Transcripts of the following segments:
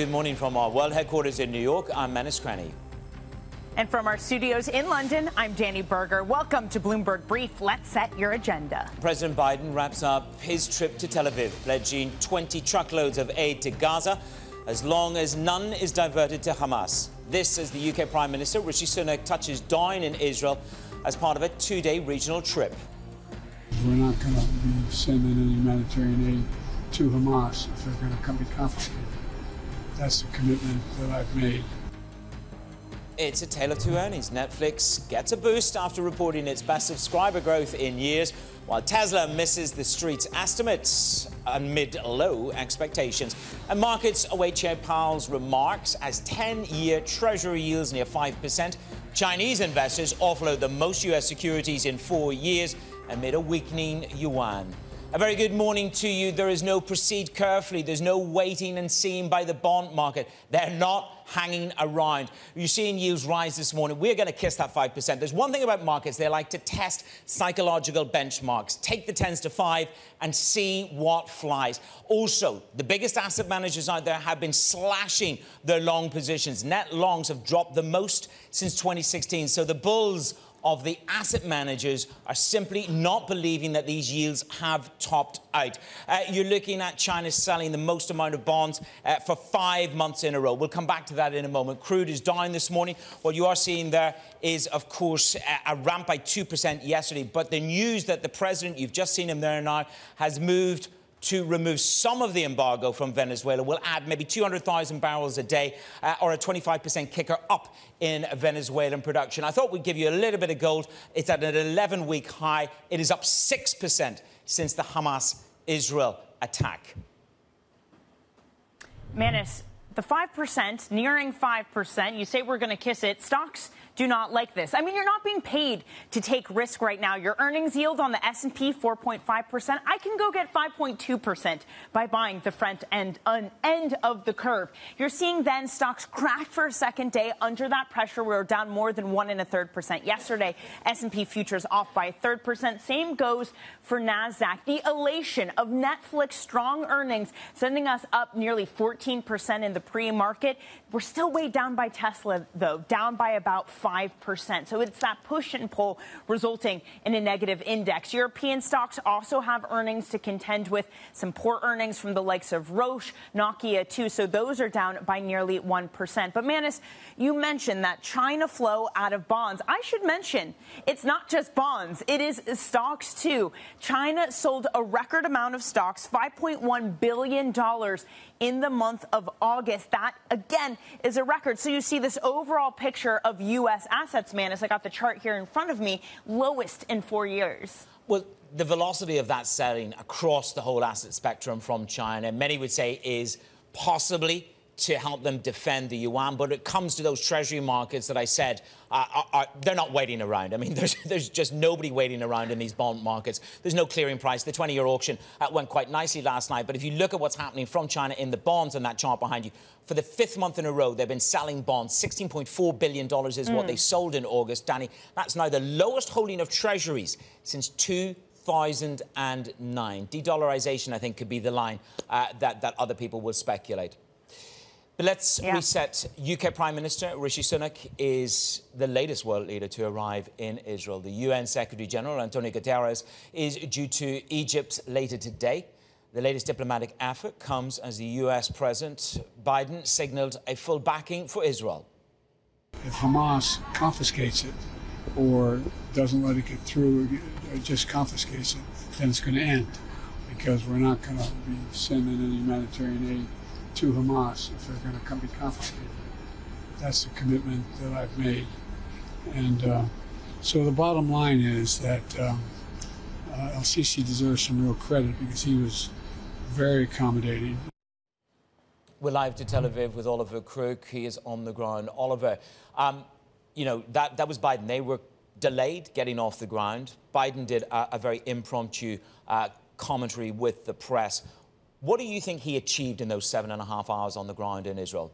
Good morning from our world headquarters in New York. I'm Manus Cranny. And from our studios in London, I'm Dani Burger. Welcome to Bloomberg Brief. Let's set your agenda. President Biden wraps up his trip to Tel Aviv, pledging 20 truckloads of aid to Gaza as long as none is diverted to Hamas. This as the UK Prime Minister Rishi Sunak touches down in Israel as part of a two-day regional trip. We're not going to be sending any humanitarian aid to Hamas if they're going to come be confiscated. That's the commitment that I've made. It's a tale of two earnings. Netflix gets a boost after reporting its best subscriber growth in years, while Tesla misses the street's estimates amid low expectations. And markets await Chair Powell's remarks as 10 year Treasury yields near 5%. Chinese investors offload the most U.S. securities in four years amid a weakening yuan. A very good morning to you. There is no proceed carefully. There's no waiting and seeing by the bond market. They're not hanging around. You're seeing yields rise this morning. We're going to kiss that 5%. There's one thing about markets. They like to test psychological benchmarks. Take the 10s to 5 and see what flies. Also, the biggest asset managers out there have been slashing their long positions. Net longs have dropped the most since 2016. So the bulls of the asset managers are simply not believing that these yields have topped out. Uh, you're looking at China selling the most amount of bonds uh, for five months in a row. We'll come back to that in a moment. Crude is down this morning. What you are seeing there is, of course, a, a ramp by 2% yesterday. But the news that the president, you've just seen him there now, has moved to remove some of the embargo from Venezuela will add maybe 200,000 barrels a day uh, or a 25% kicker up in Venezuelan production. I thought we'd give you a little bit of gold. It's at an 11 week high. It is up 6% since the Hamas Israel attack. Manus, the 5%, nearing 5%, you say we're going to kiss it. Stocks do not like this. I mean, you're not being paid to take risk right now. Your earnings yield on the S&P 4.5%. I can go get 5.2% by buying the front end end of the curve. You're seeing then stocks crash for a second day under that pressure. We are down more than one and a third percent yesterday. S&P futures off by a third percent. Same goes for Nasdaq. The elation of Netflix strong earnings sending us up nearly 14% in the pre-market. We're still way down by Tesla though, down by about 5 5%. So it's that push and pull resulting in a negative index. European stocks also have earnings to contend with, some poor earnings from the likes of Roche, Nokia too. So those are down by nearly 1%. But Manus, you mentioned that China flow out of bonds. I should mention it's not just bonds, it is stocks too. China sold a record amount of stocks, $5.1 billion in the month of August. That, again, is a record. So you see this overall picture of U.S. assets, man, as I got the chart here in front of me, lowest in four years. Well, the velocity of that selling across the whole asset spectrum from China, many would say, is possibly to help them defend the yuan. But it comes to those treasury markets that I said, uh, are, are, they're not waiting around. I mean, there's, there's just nobody waiting around in these bond markets. There's no clearing price. The 20 year auction uh, went quite nicely last night. But if you look at what's happening from China in the bonds on that chart behind you, for the fifth month in a row, they've been selling bonds. $16.4 billion is mm. what they sold in August. Dani, that's now the lowest holding of treasuries since 2009. De dollarization, I think, could be the line uh, that, that other people will speculate. But let's yeah. reset. UK Prime Minister Rishi Sunak is the latest world leader to arrive in Israel. The UN Secretary General Antonio Guterres is due to Egypt later today. The latest diplomatic effort comes as the US President Biden signaled a full backing for Israel. If Hamas confiscates it or doesn't let it get through, or just confiscates it, then it's going to end because we're not going to be sending any humanitarian aid to Hamas if they're going to come be confiscated. That's the commitment that I've made. And uh, so the bottom line is that um, uh, El Sisi deserves some real credit because he was very accommodating. We're live to Tel Aviv with Oliver Crook. He is on the ground. Oliver, um, you know, that, that was Biden. They were delayed getting off the ground. Biden did a, a very impromptu uh, commentary with the press. What do you think he achieved in those seven and a half hours on the ground in Israel?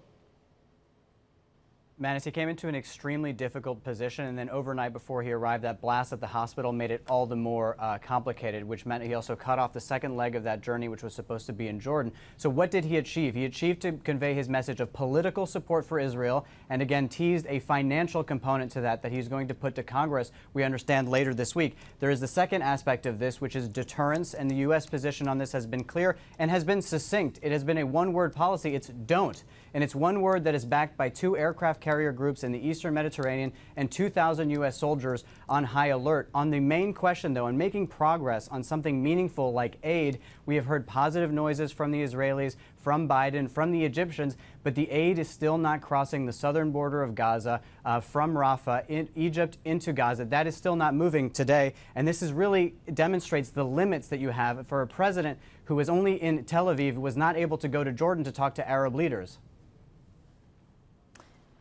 Manus, he came into an extremely difficult position, and then overnight before he arrived, that blast at the hospital made it all the more uh, complicated, which meant he also cut off the second leg of that journey, which was supposed to be in Jordan. So, what did he achieve? He achieved to convey his message of political support for Israel, and again teased a financial component to that that he's going to put to Congress, we understand later this week. There is the second aspect of this, which is deterrence, and the U.S. position on this has been clear and has been succinct. It has been a one word policy it's don't. And it's one word that is backed by two aircraft carrier groups in the eastern Mediterranean and 2,000 U.S. soldiers on high alert. On the main question, though, and making progress on something meaningful like aid, we have heard positive noises from the Israelis, from Biden, from the Egyptians, but the aid is still not crossing the southern border of Gaza uh, from Rafah in Egypt into Gaza. That is still not moving today, and this is really demonstrates the limits that you have for a president who was only in Tel Aviv, was not able to go to Jordan to talk to Arab leaders.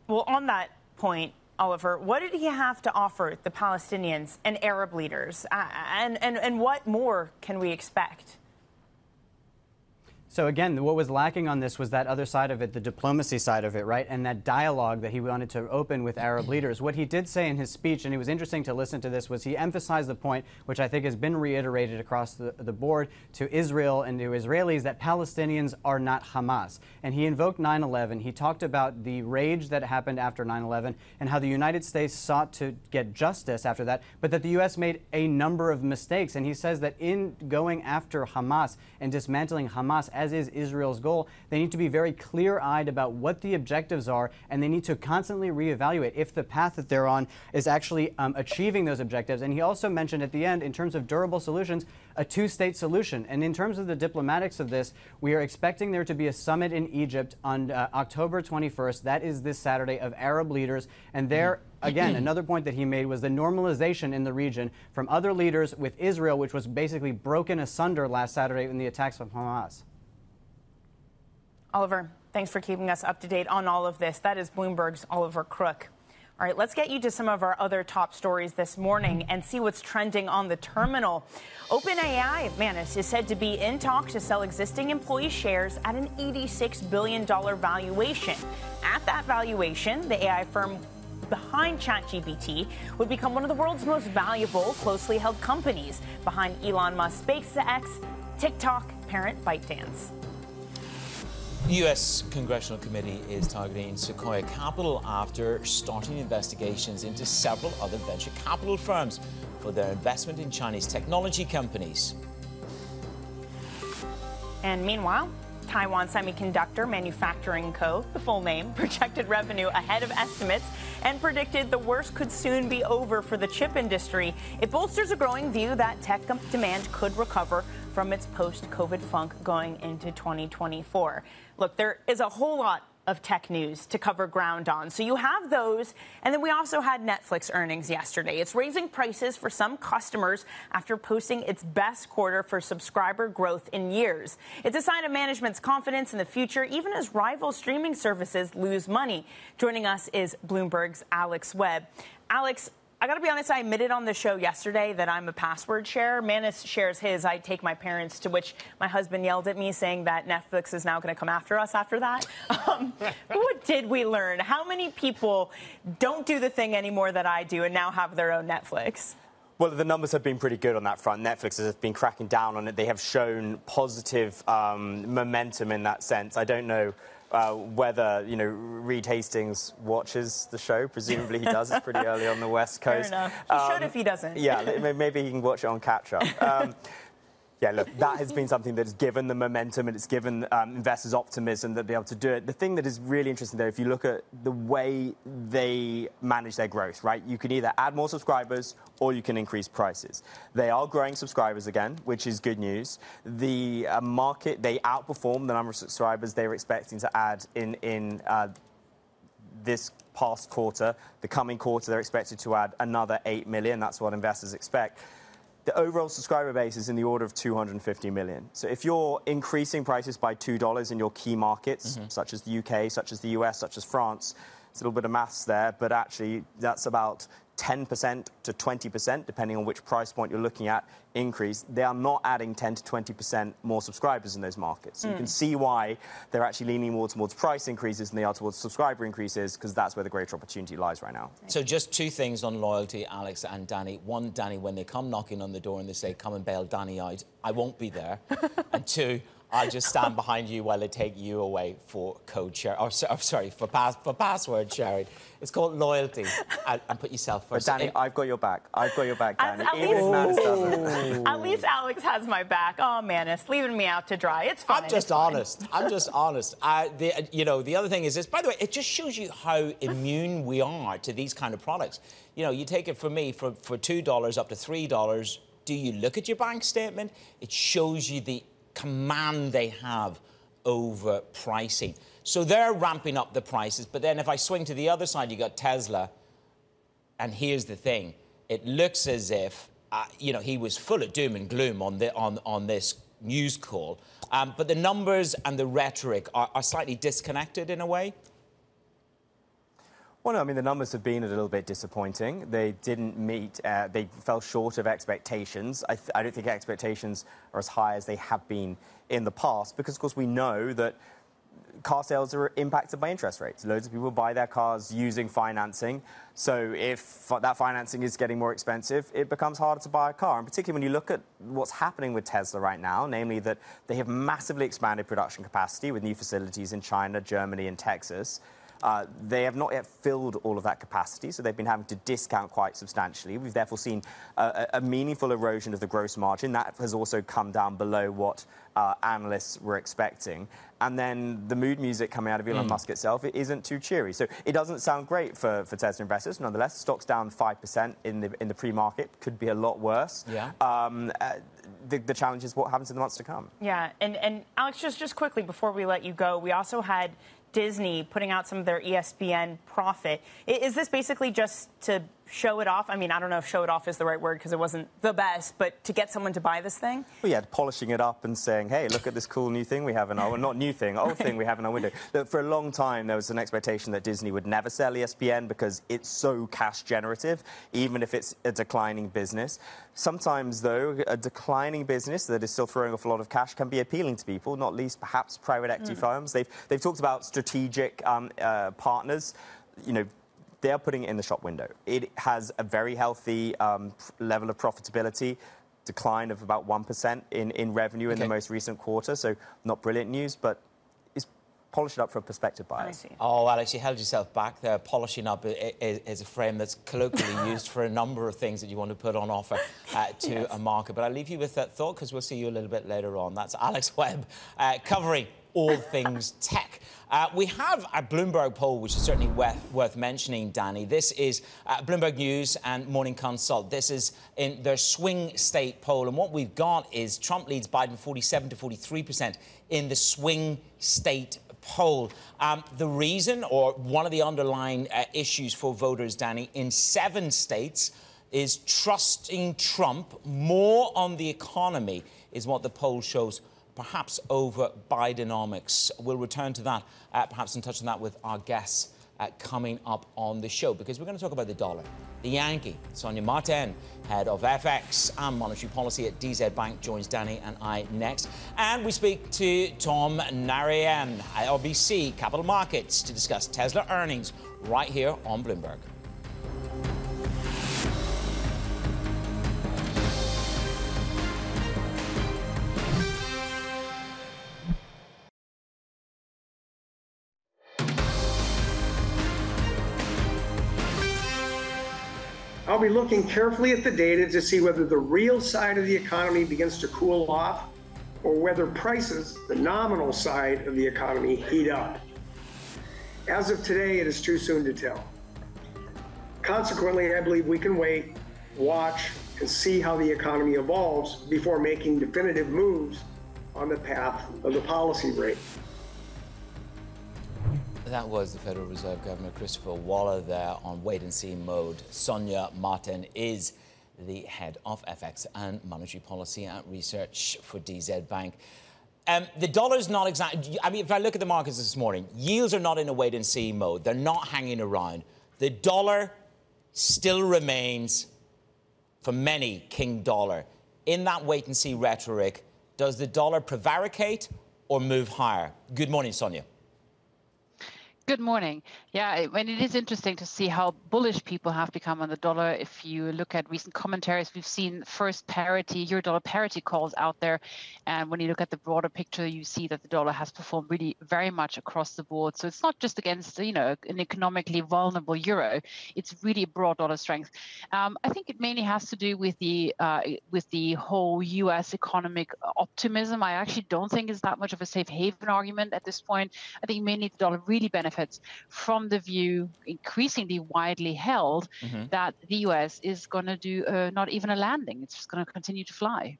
Well, on that point, Oliver, what did he have to offer the Palestinians and Arab leaders? Uh, and, and, and what more can we expect? So again, what was lacking on this was that other side of it, the diplomacy side of it, right? And that dialogue that he wanted to open with Arab mm-hmm. leaders. What he did say in his speech, and it was interesting to listen to this, was he emphasized the point, which I think has been reiterated across the, the board to Israel and to Israelis, that Palestinians are not Hamas. And he invoked 9 11. He talked about the rage that happened after 9 11 and how the United States sought to get justice after that, but that the U.S. made a number of mistakes. And he says that in going after Hamas and dismantling Hamas, as as is Israel's goal, they need to be very clear eyed about what the objectives are, and they need to constantly reevaluate if the path that they're on is actually um, achieving those objectives. And he also mentioned at the end, in terms of durable solutions, a two state solution. And in terms of the diplomatics of this, we are expecting there to be a summit in Egypt on uh, October 21st. That is this Saturday of Arab leaders. And there, again, another point that he made was the normalization in the region from other leaders with Israel, which was basically broken asunder last Saturday in the attacks of Hamas. Oliver, thanks for keeping us up to date on all of this. That is Bloomberg's Oliver Crook. All right, let's get you to some of our other top stories this morning and see what's trending on the terminal. OpenAI, Manus, is said to be in talks to sell existing employee shares at an $86 billion valuation. At that valuation, the AI firm behind ChatGPT would become one of the world's most valuable, closely held companies behind Elon Musk's SpaceX, TikTok, parent ByteDance. The U.S. Congressional Committee is targeting Sequoia Capital after starting investigations into several other venture capital firms for their investment in Chinese technology companies. And meanwhile, Taiwan Semiconductor Manufacturing Co., the full name, projected revenue ahead of estimates and predicted the worst could soon be over for the chip industry. It bolsters a growing view that tech demand could recover from its post COVID funk going into 2024. Look, there is a whole lot of tech news to cover ground on. So you have those, and then we also had Netflix earnings yesterday. It's raising prices for some customers after posting its best quarter for subscriber growth in years. It's a sign of management's confidence in the future, even as rival streaming services lose money. Joining us is Bloomberg's Alex Webb. Alex, I got to be honest, I admitted on the show yesterday that I'm a password share. Manus shares his. I take my parents, to which my husband yelled at me saying that Netflix is now going to come after us after that. Um, what did we learn? How many people don't do the thing anymore that I do and now have their own Netflix? Well, the numbers have been pretty good on that front. Netflix has been cracking down on it. They have shown positive um, momentum in that sense. I don't know uh, whether you know Reed Hastings watches the show. Presumably he does. It's pretty early on the West Coast. Fair enough. He um, should if he doesn't. yeah, maybe he can watch it on catch up. Um, yeah, look, that has been something that has given the momentum and it's given um, investors optimism that they'll be able to do it. The thing that is really interesting, though, if you look at the way they manage their growth, right, you can either add more subscribers or you can increase prices. They are growing subscribers again, which is good news. The uh, market, they outperform the number of subscribers they were expecting to add in, in uh, this past quarter. The coming quarter, they're expected to add another 8 million. That's what investors expect the overall subscriber base is in the order of 250 million. So if you're increasing prices by $2 in your key markets, mm-hmm. such as the UK, such as the US, such as France, it's a little bit of maths there, but actually that's about 10% to 20%, depending on which price point you're looking at, increase, they are not adding 10 to 20% more subscribers in those markets. So mm. you can hmm. see why they're actually leaning more towards price increases than they are towards subscriber increases, because that's where the greater opportunity lies right now. So just two things on loyalty, Alex and Dani. One, Dani, when they come knocking on the door and they say, come and bail Dani out, I won't be there. and two, I'll just stand behind you while they take you away for code share. Or, oh, sorry, for, pass, for password sharing. It's called loyalty. And, and put yourself first. But Dani, I've got your back. I've got your back, Dani. At, Even least, doesn't. At least Alex has my back. Oh, man, it's leaving me out to dry. It's fine. I'm just honest. I'm just honest. Uh, the, you know, the other thing is this. By the way, it just shows you how immune we are to these kind of products. You know, you take it from me for, for $2 up to $3. Do you look at your bank statement? It shows you the command they have over pricing. So they're ramping up the prices. But then if I swing to the other side, you got Tesla. And here's the thing it looks as if, uh, you know, he was full of doom and gloom on, the, on, on this news call. Um, but the numbers and the rhetoric are, are slightly disconnected in a way. Well, no, I mean, the numbers have been a little bit disappointing. They didn't meet, uh, they fell short of expectations. I, I, don't think expectations are as high as they have been in the past because, of course, we know that car sales are impacted by interest rates. Loads of people buy their cars using financing. So if that financing is getting more expensive, it becomes harder to buy a car. And particularly when you look at what's happening with Tesla right now, namely that they have massively expanded production capacity with new facilities in China, Germany, and Texas. Uh, they have not yet filled all of that capacity, so they've been having to discount quite substantially. We've therefore seen a, a meaningful erosion of the gross margin. That has also come down below what uh, analysts were expecting. And then the mood music coming out of Elon mm. Musk itself it isn't too cheery. So it doesn't sound great for, for Tesla investors. Nonetheless, stock's down 5% in the, in the pre-market. Could be a lot worse. Yeah. Um, uh, the, the, challenge is what happens in the months to come. Yeah, and, and Alex, just, just quickly before we let you go, we also had Disney putting out some of their ESPN profit. Is this basically just to show it off? I mean, I don't know if show it off is the right word because it wasn't the best, but to get someone to buy this thing? Well, yeah, polishing it up and saying, hey, look at this cool new thing we have in our, well, not new thing, old thing we have in our window. Look, for a long time, there was an expectation that Disney would never sell ESPN because it's so cash generative, even if it's a declining business. Sometimes, though, a declining business that is still throwing off a lot of cash can be appealing to people, not least perhaps private equity mm. firms. They've, they've talked about strategic um, uh, partners. You know, they are putting it in the shop window. It has a very healthy um, level of profitability, decline of about 1% in, in revenue okay. in the most recent quarter. So not brilliant news, but polish it up for a prospective buyer. Oh, Alex, you held yourself back there. Polishing up is a frame that's colloquially used for a number of things that you want to put on offer uh, to yes. a market. But I'll leave you with that thought because we'll see you a little bit later on. That's Alex Webb uh, covering all things tech. Uh, we have a Bloomberg poll, which is certainly worth, worth mentioning, Dani. This is uh, Bloomberg News and Morning Consult. This is in their swing state poll. And what we've got is Trump leads Biden 47 to 43% in the swing state poll. Um, the reason, or one of the underlying uh, issues for voters, Dani, in seven states is trusting Trump more on the economy, is what the poll shows perhaps over Bidenomics. We'll return to that, uh, perhaps in touch on that with our guests uh, coming up on the show, because we're going to talk about the dollar. The Yankee, Sonja Marten, head of FX and monetary policy at DZ Bank, joins Dani and I next. And we speak to Tom Narayan at RBC Capital Markets to discuss Tesla earnings right here on Bloomberg. Be looking carefully at the data to see whether the real side of the economy begins to cool off or whether prices, the nominal side of the economy, heat up. As of today, it is too soon to tell. Consequently, I believe we can wait, watch, and see how the economy evolves before making definitive moves on the path of the policy rate. That was the Federal Reserve Governor Christopher Waller there on wait and see mode. Sonja Marten is the head of FX and monetary policy and research for DZ Bank. Um, the dollar's not exactly. I mean, if I look at the markets this morning, yields are not in a wait and see mode. They're not hanging around. The dollar still remains, for many, king dollar. In that wait and see rhetoric, does the dollar prevaricate or move higher? Good morning, Sonja. Good morning. Yeah, mean, it is interesting to see how bullish people have become on the dollar. If you look at recent commentaries, we've seen first parity, euro dollar parity calls out there. And when you look at the broader picture, you see that the dollar has performed really very much across the board. So it's not just against, you know, an economically vulnerable euro. It's really broad dollar strength. Um, I think it mainly has to do with the uh, with the whole U.S. economic optimism. I actually don't think it's that much of a safe haven argument at this point. I think mainly the dollar really benefits benefits from the view, increasingly widely held, mm-hmm. that the US is going to do uh, not even a landing, it's just going to continue to fly.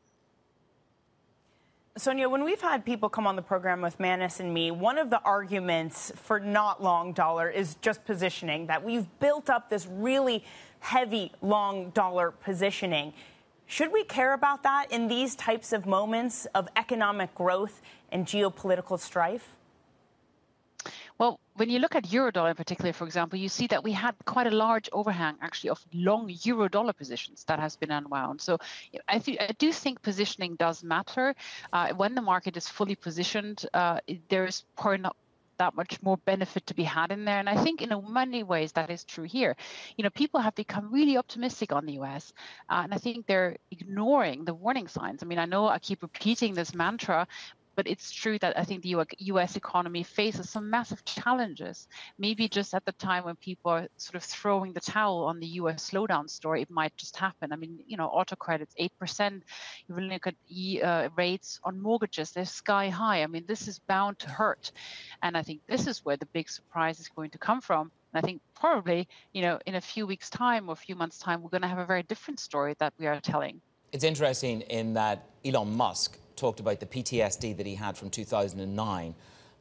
Sonja, when we've had people come on the program with Manus and me, one of the arguments for not long dollar is just positioning, that we've built up this really heavy long dollar positioning. Should we care about that in these types of moments of economic growth and geopolitical strife? Well, when you look at eurodollar in particular, for example, you see that we had quite a large overhang actually of long eurodollar positions that has been unwound. So I, th- I do think positioning does matter. Uh, when the market is fully positioned, uh, there's probably not that much more benefit to be had in there. And I think in many ways that is true here. You know, people have become really optimistic on the US, uh, and I think they're ignoring the warning signs. I mean, I know I keep repeating this mantra, but it's true that I think the US economy faces some massive challenges. Maybe just at the time when people are sort of throwing the towel on the US slowdown story, it might just happen. I mean, you know, auto credits, 8%. You look at uh, rates on mortgages, they're sky high. I mean, this is bound to hurt. And I think this is where the big surprise is going to come from. And I think probably, you know, in a few weeks' time or a few months' time, we're going to have a very different story that we are telling. It's interesting in that Elon Musk talked about the PTSD that he had from 2009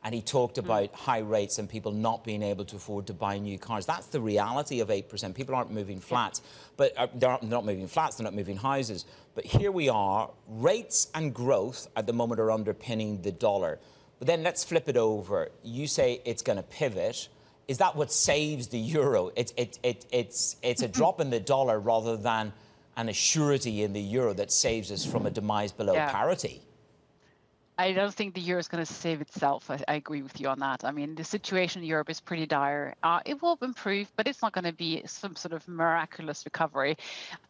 and he talked hmm. about mm. high rates and people not being able to afford to buy new cars. That's the reality of 8%. People aren't moving flats, but uh, they're not moving flats, they're not moving houses. But here we are, rates and growth at the moment are underpinning the dollar. But then let's flip it over. You say it's going to pivot. Is that what saves the euro? It, it, it, it's, it's a drop in the dollar rather than and a surety in the euro that saves us from a demise below yeah. parity. I don't think the euro is going to save itself. I, I, agree with you on that. I mean, the situation in Europe is pretty dire. Uh, it will improve, but it's not going to be some sort of miraculous recovery.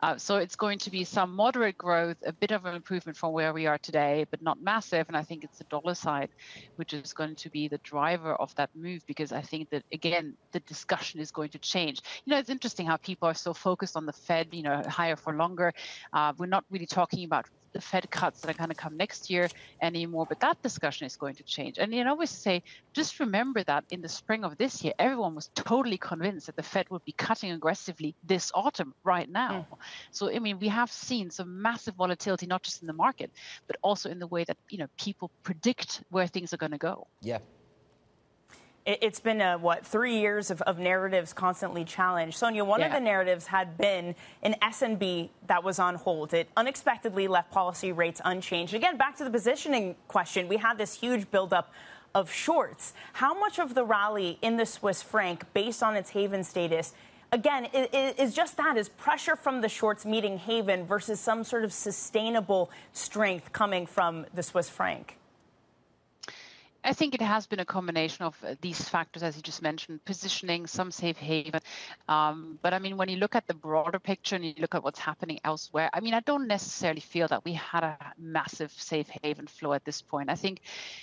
Uh, so it's going to be some moderate growth, a bit of an improvement from where we are today, but not massive. And I think it's the dollar side, which is going to be the driver of that move, because I think that, again, the discussion is going to change. You know, it's interesting how people are so focused on the Fed, you know, higher for longer. Uh, we're not really talking about the Fed cuts that are going to come next year anymore. But that discussion is going to change. And you know, always say, just remember that in the spring of this year, everyone was totally convinced that the Fed would be cutting aggressively this autumn, right now. Mm. So I mean, we have seen some massive volatility, not just in the market, but also in the way that you know people predict where things are going to go. Yeah, it's been a, what three years of, of narratives constantly challenged. Sonja, one yeah. of the narratives had been an SNB that was on hold. It unexpectedly left policy rates unchanged. Again, back to the positioning question, we had this huge buildup of shorts. How much of the rally in the Swiss franc, based on its haven status, again, is just that is pressure from the shorts meeting haven versus some sort of sustainable strength coming from the Swiss franc? I think it has been a combination of uh, these factors, as you just mentioned, positioning, some safe haven. Um, but I mean, when you look at the broader picture and you look at what's happening elsewhere, I mean, I don't necessarily feel that we had a massive safe haven flow at this point. I think,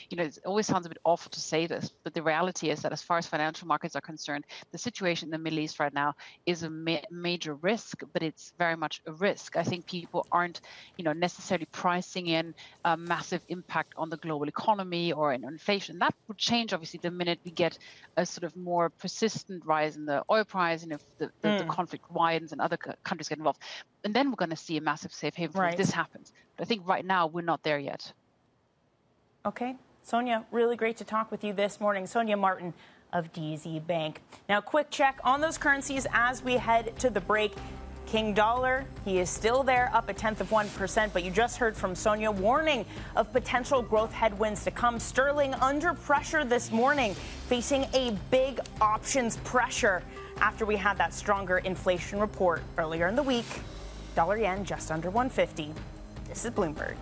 you know, it always sounds a bit awful to say this, but the reality is that as far as financial markets are concerned, the situation in the Middle East right now is a ma- major risk, but it's very much a risk. I think people aren't, you know, necessarily pricing in a massive impact on the global economy or in inflation inflation. That would change obviously the minute we get a sort of more persistent rise in the oil price and if the, the, mm. the conflict widens and other countries get involved. And then we're going to see a massive safe haven right. if this happens. But I think right now we're not there yet. Okay. Sonja, really great to talk with you this morning. Sonja Marten of DZ Bank. Now, quick check on those currencies as we head to the break. King Dollar, he is still there, up a tenth of 1%. But you just heard from Sonja warning of potential growth headwinds to come. Sterling under pressure this morning, facing a big options pressure after we had that stronger inflation report earlier in the week. Dollar yen just under 150. This is Bloomberg.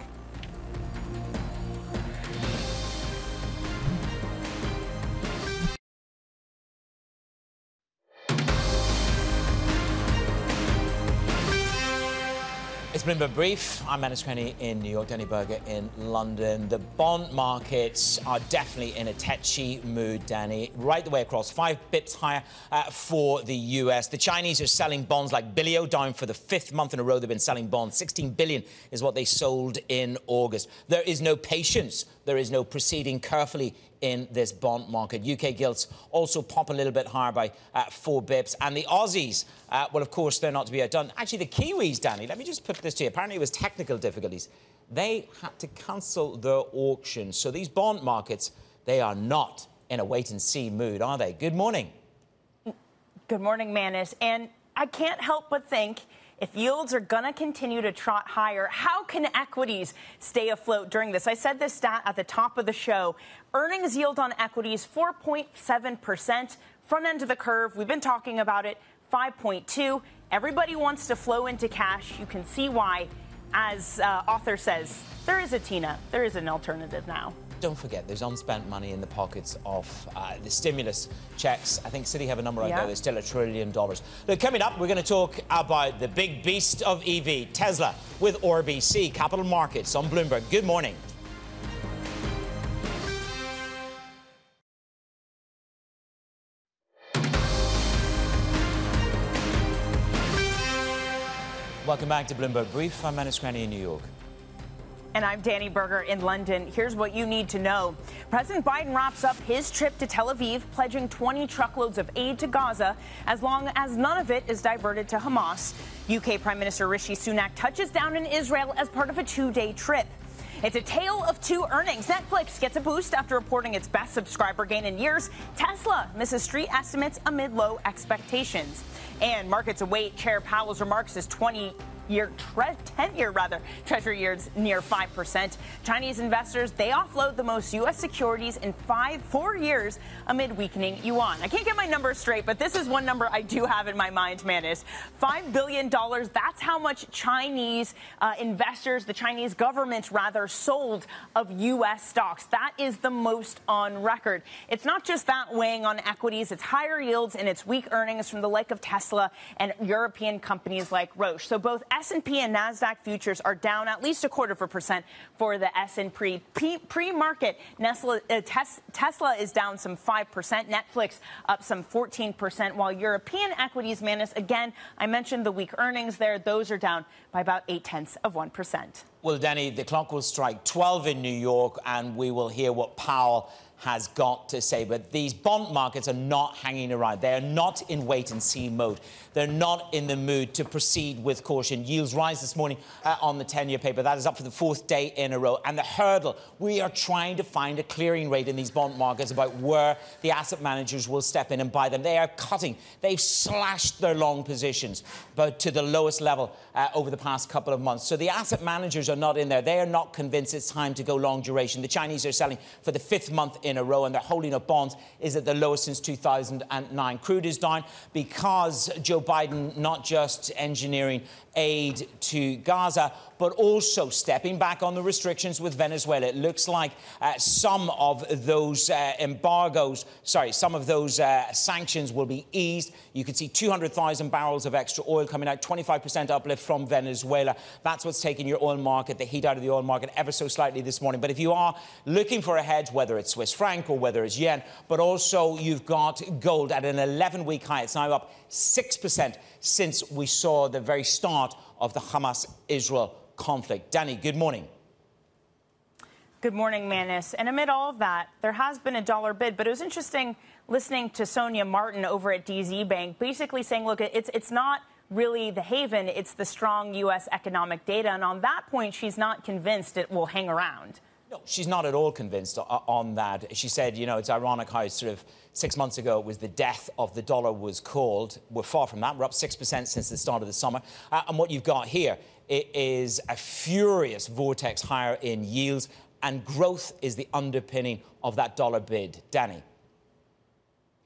It's Bloomberg Brief. I'm Manus Cranny in New York, Dani Burger in London. The bond markets are definitely in a tetchy mood, Dani, right the way across. Five bips higher uh, for the US. The Chinese are selling bonds like Billio down for the fifth month in a row. They've been selling bonds. 16 billion is what they sold in August. There is no patience. There is no proceeding carefully in this bond market. UK gilts also pop a little bit higher by uh, four bips. And the Aussies, uh, well, of course, they're not to be outdone. Actually, the Kiwis, Dani, let me just put this to you. Apparently, it was technical difficulties. They had to cancel their auction. So these bond markets, they are not in a wait and see mood, are they? Good morning. Good morning, Manus. And I can't help but think if yields are going to continue to trot higher, how can equities stay afloat during this? I said this stat at the top of the show. Earnings yield on equities 4.7%. Front end of the curve, we've been talking about it, 5.2. Everybody wants to flow into cash. You can see why. As uh, author says, there is a Tina, there is an alternative now don't forget, there's unspent money in the pockets of uh, the stimulus checks. I think Citi have a number out yeah. there. There's still a trillion dollars. Look, coming up, we're going to talk about the big beast of EV, Tesla, with RBC Capital Markets on Bloomberg. Good morning. Welcome back to Bloomberg Brief. I'm Manus Cranny in New York. And I'm Dani Burger in London. Here's what you need to know. President Biden wraps up his trip to Tel Aviv, pledging 20 truckloads of aid to Gaza, as long as none of it is diverted to Hamas. UK Prime Minister Rishi Sunak touches down in Israel as part of a two day trip. It's a tale of two earnings. Netflix gets a boost after reporting its best subscriber gain in years. Tesla misses street estimates amid low expectations. And markets await Chair Powell's remarks as 20 year, 10 year rather, treasury yields near 5%. Chinese investors, they offload the most U.S. securities in five, four years amid weakening yuan. I can't get my numbers straight, but this is one number I do have in my mind, man, is $5 billion. That's how much Chinese uh, investors, the Chinese government rather, sold of U.S. stocks. That is the most on record. It's not just that weighing on equities, it's higher yields and it's weak earnings from the like of Tesla and European companies like Roche. So both S&P and Nasdaq futures are down at least a quarter of a percent for the S&P pre-market. Tesla, uh, tes- Tesla is down some 5%, Netflix up some 14%, while European equities, Manus, again, I mentioned the weak earnings there, those are down by about 8 tenths of 1%. Well, Dani, the clock will strike 12 in New York, and we will hear what Powell has got to say. But these bond markets are not hanging around. They are not in wait and see mode. They're not in the mood to proceed with caution. Yields rise this morning uh, on the 10 year paper. That is up for the fourth day in a row. And the hurdle, we are trying to find a clearing rate in these bond markets about where the asset managers will step in and buy them. They are cutting. They've slashed their long positions, but to the lowest level uh, over the past couple of months. So the asset managers are not in there. They are not convinced it's time to go long duration. The Chinese are selling for the fifth month in a row, and their holding of bonds is at the lowest since 2009. Crude is down because Joe Biden not just engineering aid to Gaza, but also stepping back on the restrictions with Venezuela. It looks like uh, some of those uh, embargoes, sorry, some of those uh, sanctions will be eased. You can see 200,000 barrels of extra oil coming out, 25% uplift from Venezuela. That's what's taking your oil market, the heat out of the oil market, ever so slightly this morning. But if you are looking for a hedge, whether it's Swiss franc or whether it's yen, but also you've got gold at an 11 week high, it's now up 6% since we saw the very start of the Hamas Israel conflict. Dani, good morning. Good morning, Manus. And amid all of that, there has been a dollar bid, but it was interesting listening to Sonja Marten over at DZ Bank basically saying, look, it's, it's not really the haven, it's the strong U.S. economic data. And on that point, she's not convinced it will hang around. No, she's not at all convinced on that. She said, you know, it's ironic how sort of six months ago it was the death of the dollar was called. We're far from that. We're up 6% since the start of the summer. Uh, and what you've got here is a furious vortex higher in yields, and growth is the underpinning of that dollar bid. Dani.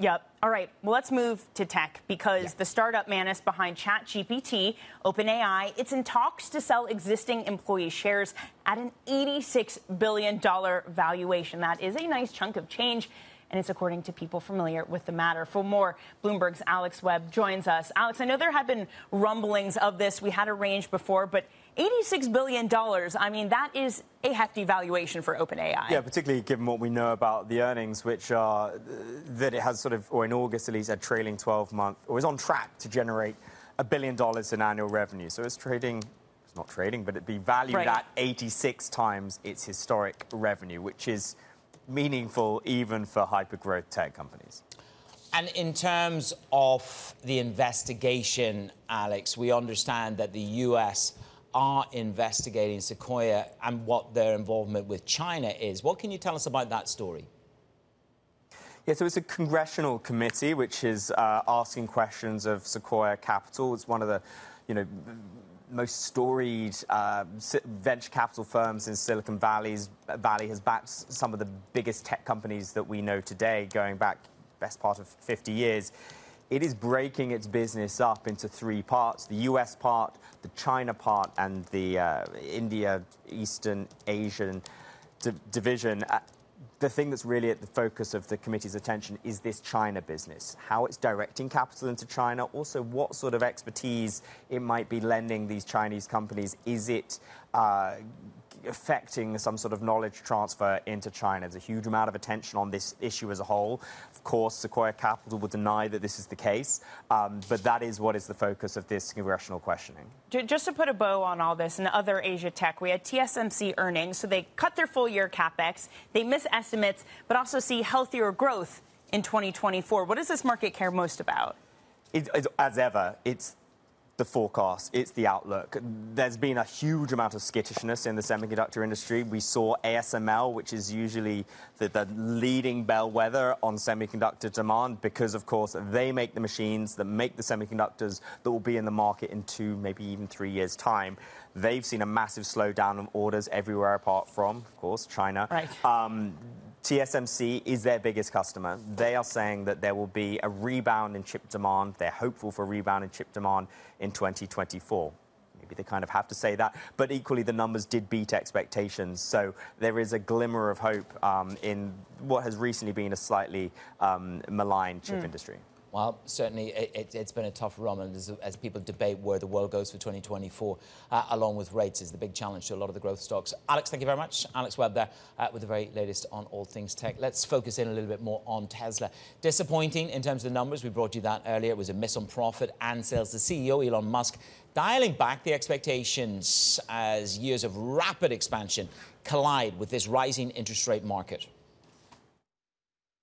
Yep. All right. Well, let's move to tech because yeah. the startup Manus behind ChatGPT, OpenAI, it's in talks to sell existing employee shares at an $86 billion valuation. That is a nice chunk of change. And it's according to people familiar with the matter. For more, Bloomberg's Alex Webb joins us. Alex, I know there have been rumblings of this. We had a range before, but $86 billion, I mean, that is a hefty valuation for OpenAI. Yeah, particularly given what we know about the earnings, which are uh, that it has sort of, or in August at least, a trailing 12 month, or is on track to generate a billion dollars in annual revenue. So it's trading, it's not trading, but it'd be valued right. at 86 times its historic revenue, which is meaningful even for hyper growth tech companies. And in terms of the investigation, Alex, we understand that the US are investigating Sequoia and what their involvement with China is. What can you tell us about that story? Yeah, so it's a congressional committee which is uh, asking questions of Sequoia Capital. It's one of the, you know, most storied uh, venture capital firms in Silicon Valley's, Valley has backed some of the biggest tech companies that we know today, going back best part of 50 years it is breaking its business up into three parts the US part, the China part, and the uh, India, Eastern Asian division. Uh, the thing that's really at the focus of the committee's attention is this China business, how it's directing capital into China, also what sort of expertise it might be lending these Chinese companies. Is it uh, affecting some sort of knowledge transfer into China. There's a huge amount of attention on this issue as a whole. Of course, Sequoia Capital will deny that this is the case, um, but that is what is the focus of this congressional questioning. Just to put a bow on all this and other Asia tech, we had TSMC earnings, so they cut their full year capex, they miss estimates, but also see healthier growth in 2024. What does this market care most about? It, as ever, it's the forecast, it's the outlook. There's been a huge amount of skittishness in the semiconductor industry. We saw ASML, which is usually the, the, leading bellwether on semiconductor demand, because, of course, they make the machines that make the semiconductors that will be in the market in two, maybe even three years' time. They've seen a massive slowdown of orders everywhere apart from, of course, China. Right. Um, TSMC is their biggest customer. They are saying that there will be a rebound in chip demand. They're hopeful for a rebound in chip demand in 2024. Maybe they kind of have to say that, but equally the numbers did beat expectations. So there is a glimmer of hope um, in what has recently been a slightly um, maligned chip mm. industry. Well, certainly it, has it, been a tough run, and as, as, people debate where the world goes for 2024, uh, along with rates, is the big challenge to a lot of the growth stocks. Alex, thank you very much. Alex Webb there uh, with the very latest on all things tech. Let's focus in a little bit more on Tesla. Disappointing in terms of the numbers. We brought you that earlier. It was a miss on profit and sales. The CEO, Elon Musk, dialing back the expectations as years of rapid expansion collide with this rising interest rate market.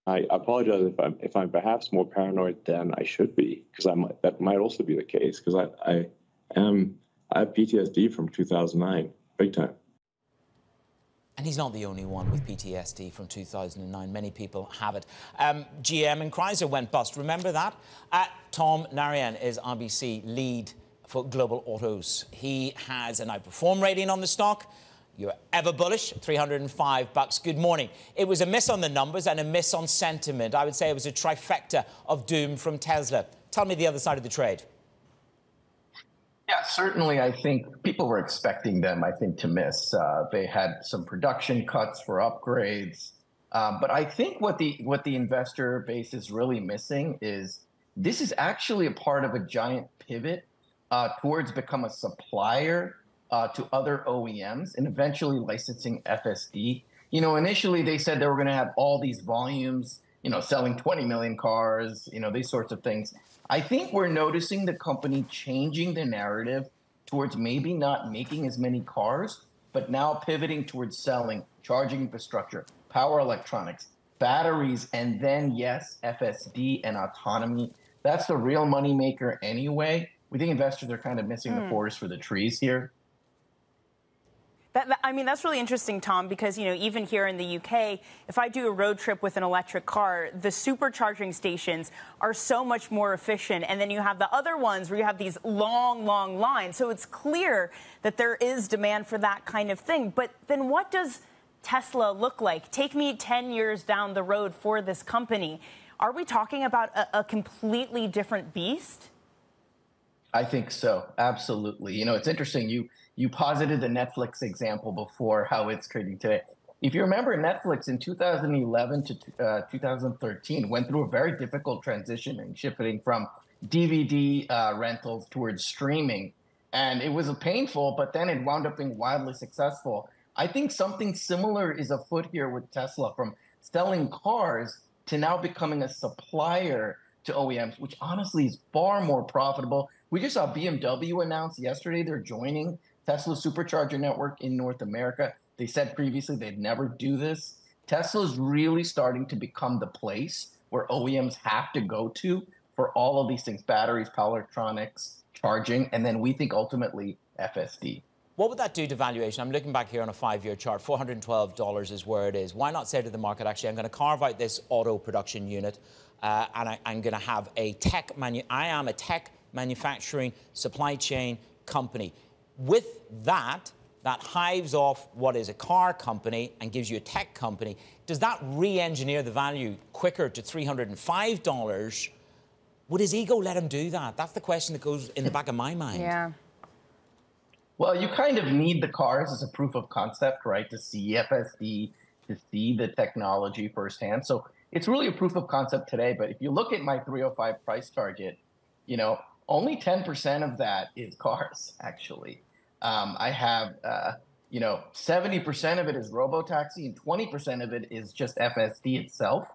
I apologize if I'm if I'm perhaps more paranoid than I should be, because I might, that might also be the case, because I, I am I have PTSD from 2009, big time. And he's not the only one with PTSD from 2009. Many people have it. Um, GM and Chrysler went bust. Remember that? Uh, Tom Narayan is RBC lead for Global Autos. He has an outperform rating on the stock. You're ever bullish, 305 bucks. Good morning. It was a miss on the numbers and a miss on sentiment. I would say it was a trifecta of doom from Tesla. Tell me the other side of the trade. Yeah, certainly. I think people were expecting them, I think, to miss. Uh, they had some production cuts for upgrades. Um, but I think what the what the investor base is really missing is this is actually a part of a giant pivot uh, towards become a supplier uh, to other OEMs and eventually licensing FSD. You know, initially they said they were going to have all these volumes, you know, selling 20 million cars, you know, these sorts of things. I think we're noticing the company changing the narrative towards maybe not making as many cars, but now pivoting towards selling charging infrastructure, power electronics, batteries, and then, yes, FSD and autonomy. That's the real moneymaker anyway. We think investors are kind of missing mm. the hmm. forest for the trees here. That, that, I mean, that's really interesting, Tom, because, you know, even here in the UK, if I do a road trip with an electric car, the supercharging stations are so much more efficient. And then you have the other ones where you have these long, long lines. So it's clear that there is demand for that kind of thing. But then what does Tesla look like? Take me 10 years down the road for this company. are we talking about a, a completely different beast? I think so. Absolutely. You know, it's interesting. You you posited the Netflix example before how it's trading today. If you remember, Netflix in 2011 to uh, 2013 went through a very difficult transition and shifting from DVD uh, rentals towards streaming. And it was a painful, but then it wound up being wildly successful. I think something similar is afoot here with Tesla from selling cars to now becoming a supplier to OEMs, which honestly is far more profitable. We just saw BMW announce yesterday they're joining Tesla Supercharger Network in North America. They said previously they'd never do this. Tesla's really starting to become the place where OEMs have to go to for all of these things batteries, power electronics, charging, and then we think ultimately FSD. What would that do to valuation? I'm looking back here on a five year chart. $412 is where it is. Why not say to the market, actually, I'm going to carve out this auto production unit uh, and I, am going to have a tech manu- I am a tech manufacturing supply chain company. With that, that hives off what is a car company and gives you a tech company. Does that re engineer the value quicker to $305? Would his ego let him do that? That's the question that goes in the back of my mind. Yeah. Well, you kind of need the cars as a proof of concept, right? To see FSD, to see the technology firsthand. So it's really a proof of concept today. But if you look at my 305 price target, you know, only 10% of that is cars, actually. Um, I have, uh, you know, 70% of it is robotaxi and 20% of it is just FSD itself.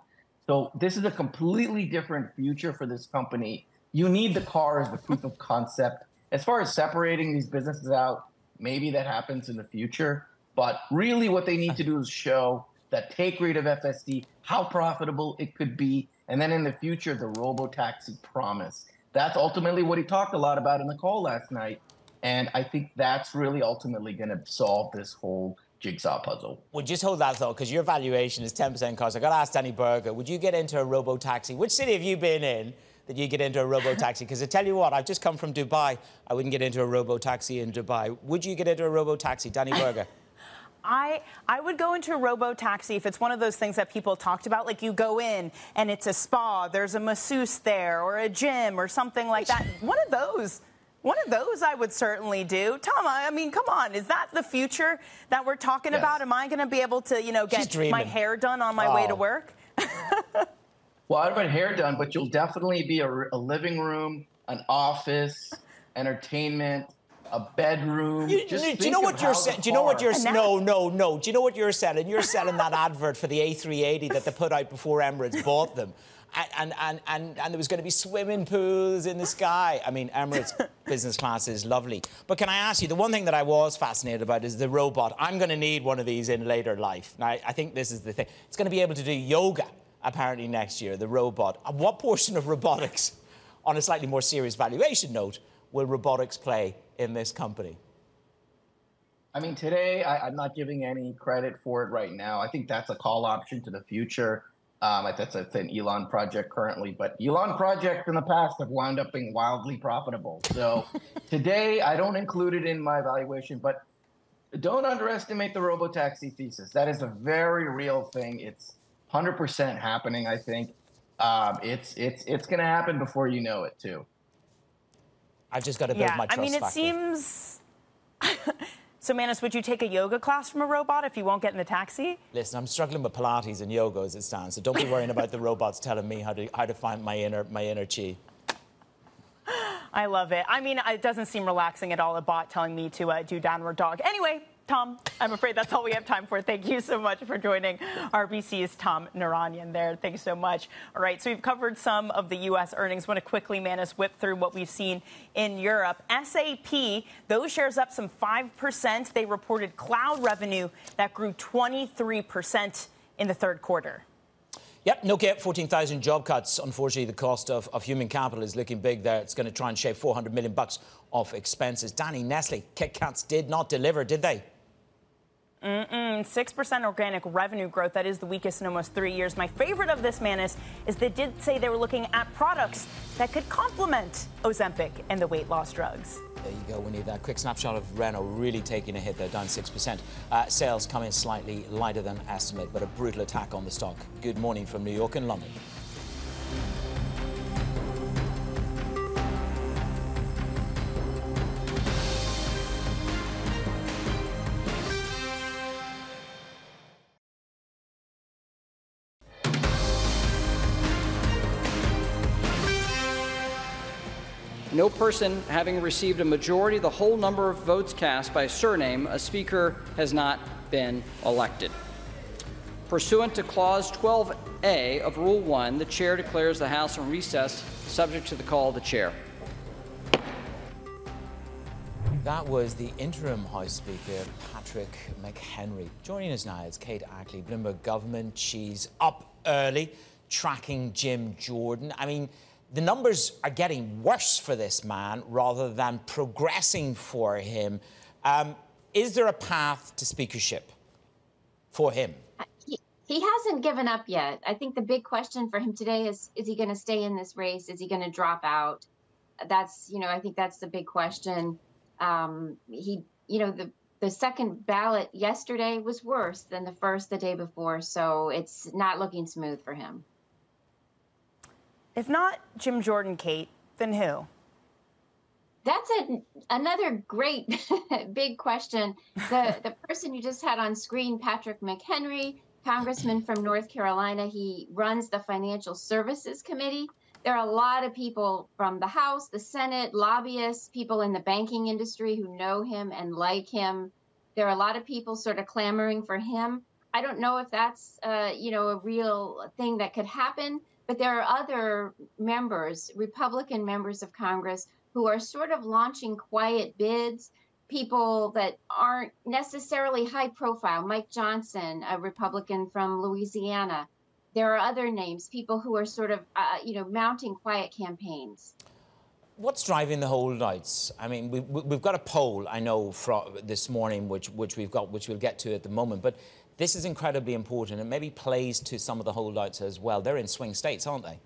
So this is a completely different future for this company. You need the car as the proof of concept. As far as separating these businesses out, maybe that happens in the future. But really, what they need to do is show that take rate of FSD, how profitable it could be, and then in the future, the robo taxi promise. That's ultimately what he talked a lot about in the call last night. And I think that's really ultimately going to solve this whole jigsaw puzzle. Well, just hold that thought, because your valuation is 10% cost. I got to ask Dani Burger, would you get into a robo taxi? Which city have you been in that you get into a robo taxi? Because I tell you what, I've just come from Dubai. I wouldn't get into a robo taxi in Dubai. Would you get into a robo taxi, Dani Burger? I, I would go into a robo taxi if it's one of those things that people talked about. Like you go in and it's a spa, there's a masseuse there, or a gym, or something like that. one of those. One of those I would certainly do. Tom, I mean, come on. Is that the future that we're talking yes. about? Am I going to be able to, you know, get my hair done on my oh. way to work? well, I'd have hair done, but you'll definitely be a, a living room, an office, entertainment, a bedroom. You, do you know what you're saying? Do you know what you're saying? No, no, no. Do you know what you're selling? You're selling that advert for the A380 that they put out before Emirates bought them. And, and, and, and there was going to be swimming pools in the sky. I mean, Emirates business class is lovely. But can I ask you, the one thing that I was fascinated about is the robot. I'm going to need one of these in later life. Now, I think this is the thing. It's going to be able to do yoga, apparently, next year, the robot. What portion of robotics, on a slightly more serious valuation note, will robotics play in this company? I mean, today I, am not giving any credit for it right now. I think that's a call option to the future. Um, that's a, an Elon project currently, but Elon projects in the past have wound up being wildly profitable. So today I don't include it in my evaluation, but don't underestimate the robotaxi thesis. That is a very real thing. It's 100% happening. I think um, it's it's it's going to happen before you know it too. I've just got to build yeah, my trust I mean, it factor. seems. so, Manus, would you take a yoga class from a robot if you won't get in the taxi? Listen, I'm struggling with Pilates and yoga as it stands, so don't be worrying about the robots telling me how to how to find my inner my inner chi. I love it. I mean, it doesn't seem relaxing at all. A bot telling me to uh, do downward dog. Anyway, Tom, I'm afraid that's all we have time for. Thank you so much for joining RBC's Tom Narayan there. Thanks so much. All right, so we've covered some of the U.S. earnings. Want to quickly, Manus, whip through what we've seen in Europe. SAP, those shares up some 5%. They reported cloud revenue that grew 23% in the third quarter. Yep, no Nokia, 14,000 job cuts. Unfortunately, the cost of, of human capital is looking big there. It's going to try and shave 400 million bucks off expenses. Dani, Nestle, KitKats did not deliver, did they? Mm-mm. 6% organic revenue growth. That is the weakest in almost three years. My favorite of this, Manus, is they did say they were looking at products that could complement Ozempic and the weight loss drugs. There you go. We need that quick snapshot of Renault really taking a hit there, down 6%. Uh, sales come in slightly lighter than estimate, but a brutal attack on the stock. Good morning from New York and London. No person having received a majority of the whole number of votes cast by surname, a speaker has not been elected. Pursuant to Clause 12A of Rule 1, the chair declares the House in recess, subject to the call of the chair. That was the interim House Speaker, Patrick McHenry. Joining us now is Kate Ackley, Bloomberg government. She's up early, tracking Jim Jordan. I mean, the numbers are getting worse for this man rather than progressing for him. Um, is there a path to speakership for him? He, he hasn't given up yet. I think the big question for him today is is he going to stay in this race? Is he going to drop out? That's, you know, I think that's the big question. Um, he, you know, the the second ballot yesterday was worse than the first the day before, so it's not looking smooth for him. If not Jim Jordan, Kate, then who? That's a, another great big question. The the person you just had on screen, Patrick McHenry, congressman from North Carolina, he runs the Financial Services Committee there are a lot of people from the House, the Senate, lobbyists, people in the banking industry who know him and like him. There are a lot of people sort of clamoring for him. I don't know if that's uh, you know a real thing that could happen, but there are other members, Republican members of Congress, who are sort of launching quiet bids. People that aren't necessarily high profile. Mike Johnson, a Republican from Louisiana, there are other names, people who are sort of, uh, you know, mounting quiet campaigns. What's driving the holdouts? I mean, we, we've got a poll, I know, from this morning, which, which we've got, which we'll get to at the moment, but this is incredibly important and maybe plays to some of the holdouts as well. They're in swing states, aren't they?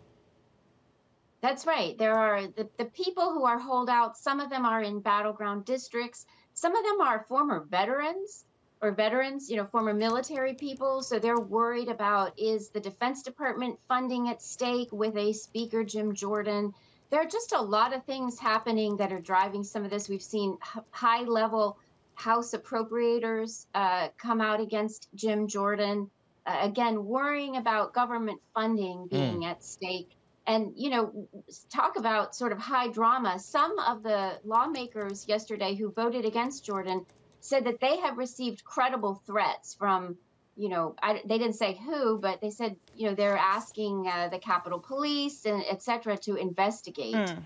That's right. There are the, the people who are holdouts, some of them are in battleground districts, some of them are former veterans or veterans, you know, former military people. So they're worried about is the Defense Department funding at stake with a Speaker Jim Jordan? There are just a lot of things happening that are driving some of this. We've seen high level House appropriators uh, come out against Jim Jordan. Uh, again, worrying about government funding being mm. at stake. And, you know, talk about sort of high drama. Some of the lawmakers yesterday who voted against Jordan said that they have received credible threats from, you know, I, they didn't say who, but they said, you know, they're asking uh, the Capitol Police and et cetera to investigate. Mm.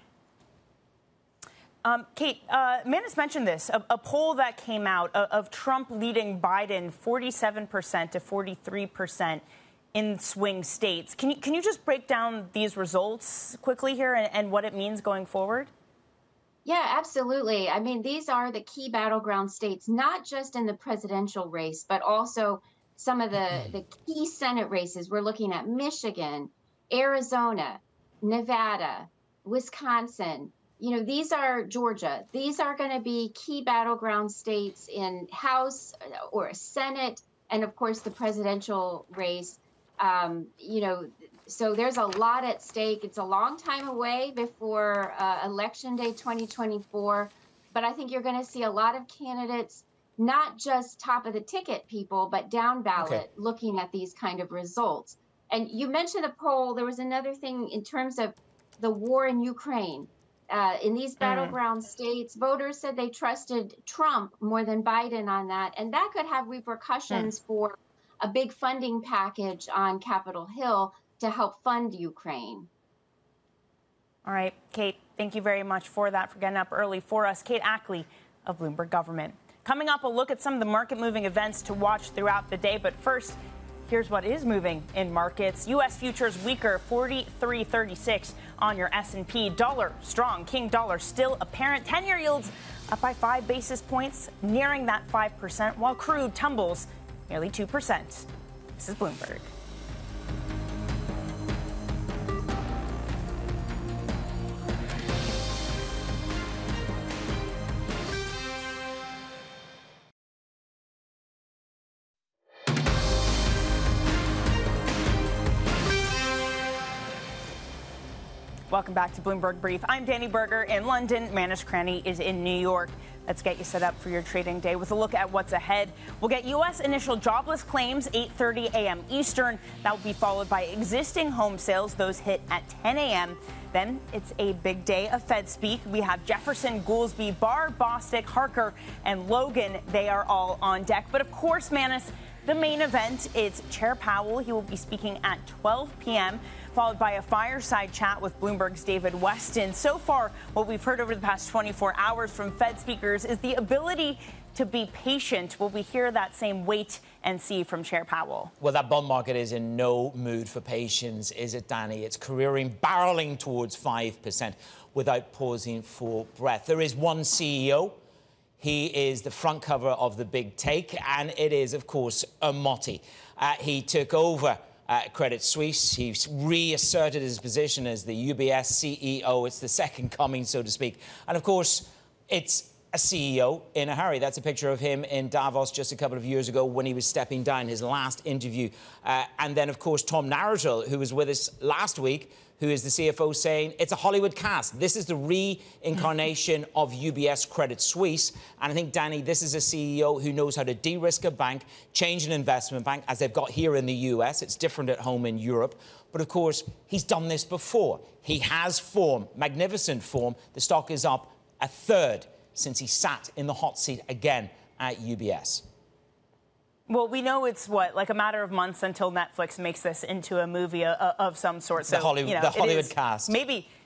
Um, Kate, uh, Manus mentioned this a, a, poll that came out of, of Trump leading Biden 47% to 43% in swing states. Can you, can you just break down these results quickly here and, and what it means going forward? Yeah, absolutely. I mean, these are the key battleground states, not just in the presidential race, but also some of the, mm-hmm. the key Senate races. We're looking at Michigan, Arizona, Nevada, Wisconsin. You know, these are Georgia. These are going to be key battleground states in House uh, or Senate, and of course, the presidential race. Um, you know, so there's a lot at stake. It's a long time away before uh, Election Day 2024, but I think you're going to see a lot of candidates, not just top of the ticket people, but down ballot, okay. looking at these kind of results. And you mentioned the poll. There was another thing in terms of the war in Ukraine. Uh, in these mm. battleground mm. states, voters said they trusted Trump more than Biden on that, and that could have repercussions mm. for a big funding package on Capitol Hill to help fund Ukraine. All right, Kate, thank you very much for that, for getting up early for us. Kate Ackley of Bloomberg Government. Coming up, a look at some of the market moving events to watch throughout the day. But first, here's what is moving in markets. U.S. futures weaker, 43.36 on your S&P. Dollar strong, King dollar still apparent. 10-year yields up by five basis points, nearing that 5%, while crude tumbles nearly 2%. This is Bloomberg. Welcome back to Bloomberg Brief. I'm Dani Burger in London. Manus Cranny is in New York. Let's get you set up for your trading day with a look at what's ahead. We'll get U.S. initial jobless claims 8:30 a.m. Eastern. That will be followed by existing home sales. Those hit at 10 a.m. Then it's a big day of Fed speak. We have Jefferson, Goolsbee, Barr, Bostic, Harker, and Logan. They are all on deck. But of course, Manus, the main event is Chair Powell. He will be speaking at 12 p.m followed by a fireside chat with Bloomberg's David Westin. So far, what we've heard over the past 24 hours from Fed speakers is the ability to be patient. Will we hear that same wait and see from Chair Powell? Well, that bond market is in no mood for patience, is it, Dani? It's careering, barreling towards 5% without pausing for breath. There is one CEO. He is the front cover of the big take, and it is, of course, Ermotti. Uh, he took over at Credit Suisse. He's reasserted his position as the UBS CEO. It's the second coming, so to speak. And of course, it's a CEO in a hurry. That's a picture of him in Davos just a couple of years ago when he was stepping down, his last interview. Uh, and then, of course, Tom Naratil, who was with us last week, who is the CFO, saying it's a Hollywood cast. This is the reincarnation of UBS Credit Suisse. And I think, Dani, this is a CEO who knows how to de risk a bank, change an investment bank, as they've got here in the US. It's different at home in Europe. But of course, he's done this before. He has form, magnificent form. The stock is up a third since he sat in the hot seat again at UBS. Well, we know it's what like a matter of months until Netflix makes this into a movie uh, of some sort. So, the Hollywood, you know, the Hollywood cast. Maybe.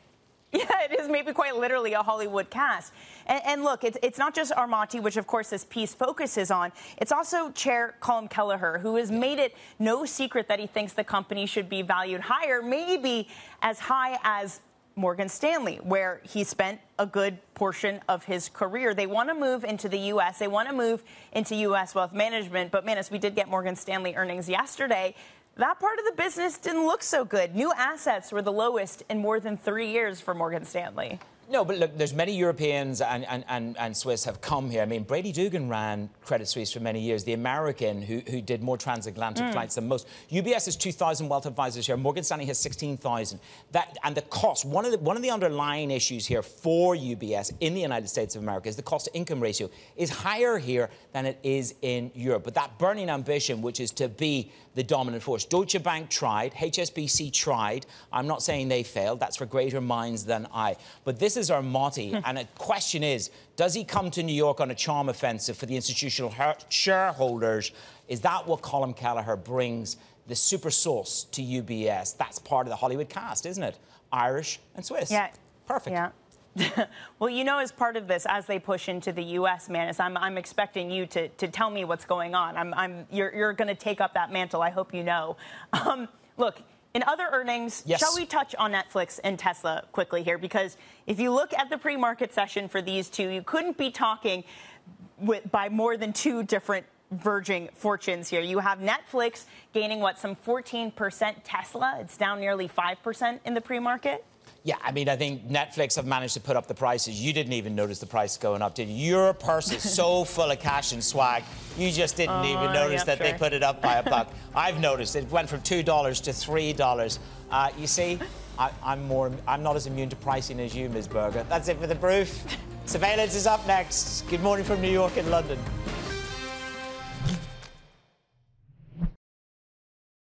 Yeah, it is maybe quite literally a Hollywood cast. And, and look, it's, it's not just Ermotti, which of course this piece focuses on. It's also Chair Colm Kelleher, who has made it no secret that he thinks the company should be valued higher, maybe as high as Morgan Stanley, where he spent a good portion of his career. They want to move into the U.S., they want to move into U.S. wealth management. But, Manus, we did get Morgan Stanley earnings yesterday, that part of the business didn't look so good. New assets were the lowest in more than three years for Morgan Stanley. No, but look, there's many Europeans and, and, and, and Swiss have come here. I mean, Brady Dougan ran Credit Suisse for many years, the American who, who did more transatlantic mm. flights than most. UBS has 2,000 wealth advisors here. Morgan Stanley has 16,000. That And the cost, one of the, one of the underlying issues here for UBS in the United States of America is the cost to income ratio is higher here than it is in Europe. But that burning ambition, which is to be the dominant force. Deutsche Bank tried, HSBC tried. I'm not saying they failed. That's for greater minds than I. But this is Ermotti, hmm. and the question is, does he come to New York on a charm offensive for the institutional shareholders? Is that what Colm Kelleher brings? The super sauce to UBS. That's part of the Hollywood cast, isn't it? Irish and Swiss. Yeah. Perfect. Yeah. well, you know, as part of this, as they push into the U.S., Manus, I'm, I'm expecting you to, to tell me what's going on. I'm, I'm, you're you're going to take up that mantle. I hope you know. Um, look, in other earnings, yes. shall we touch on Netflix and Tesla quickly here? Because if you look at the pre market session for these two, you couldn't be talking with, by more than two different verging fortunes here. You have Netflix gaining what, some 14%, Tesla, it's down nearly 5% in the pre market. Yeah, I mean, I think Netflix have managed to put up the prices. You didn't even notice the price going up, did you? Your purse is so full of cash and swag, you just didn't uh, even notice yeah, that sure. they put it up by a buck. I've noticed it went from $2 to $3. Uh, you see, I, am more, I'm not as immune to pricing as you, Ms. Burger. That's it for the proof. Surveillance is up next. Good morning from New York and London.